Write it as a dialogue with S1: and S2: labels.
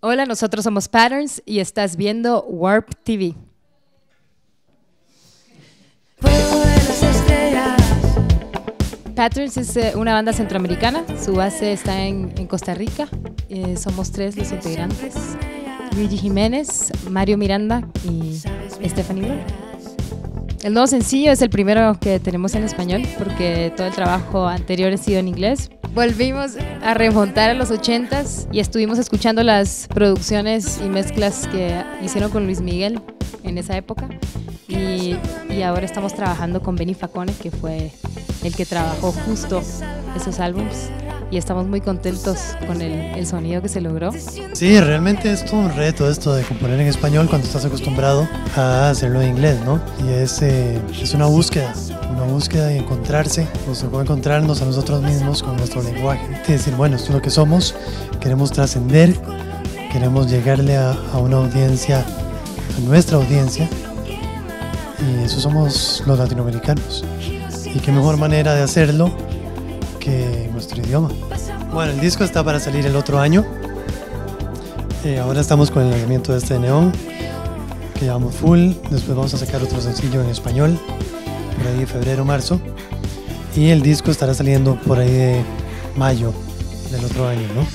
S1: Hola, nosotros somos Patterns y estás viendo Warp TV. Patterns es eh, una banda centroamericana, su base está en, en Costa Rica, eh, somos tres los integrantes, Luigi Jiménez, Mario Miranda y Stephanie. El nuevo sencillo es el primero que tenemos en español porque todo el trabajo anterior ha sido en inglés. Volvimos a remontar a los 80s y estuvimos escuchando las producciones y mezclas que hicieron con Luis Miguel en esa época. Y, y ahora estamos trabajando con Benny Facone, que fue el que trabajó justo esos álbums y estamos muy contentos con el, sonido que se logró.
S2: Sí, realmente es todo un reto esto de componer en español cuando estás acostumbrado a hacerlo en inglés, ¿no? Y es, eh, es una búsqueda, una búsqueda de encontrarse, o encontrarnos a nosotros mismos con nuestro lenguaje. Es decir, bueno, esto es lo que somos, queremos trascender, queremos llegarle a una audiencia, a nuestra audiencia, y eso somos los latinoamericanos. Y qué mejor manera de hacerlo nuestro idioma. Bueno, el disco está para salir el otro año. Eh, ahora estamos con el lanzamiento de este neón que llamamos Full. Después vamos a sacar otro sencillo en español por ahí de febrero, marzo. Y el disco estará saliendo por ahí de mayo del otro año, ¿no?